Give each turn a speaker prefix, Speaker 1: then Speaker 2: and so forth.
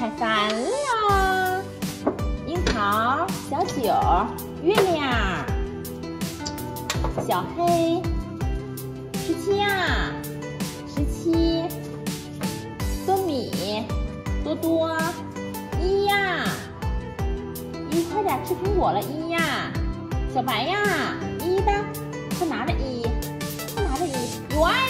Speaker 1: 开饭了。樱桃、小九、月亮、小黑、十七呀，十七，多米、多多，一呀，一快点吃苹果了，一呀，小白呀，一的，快拿着一，快拿着一，我爱。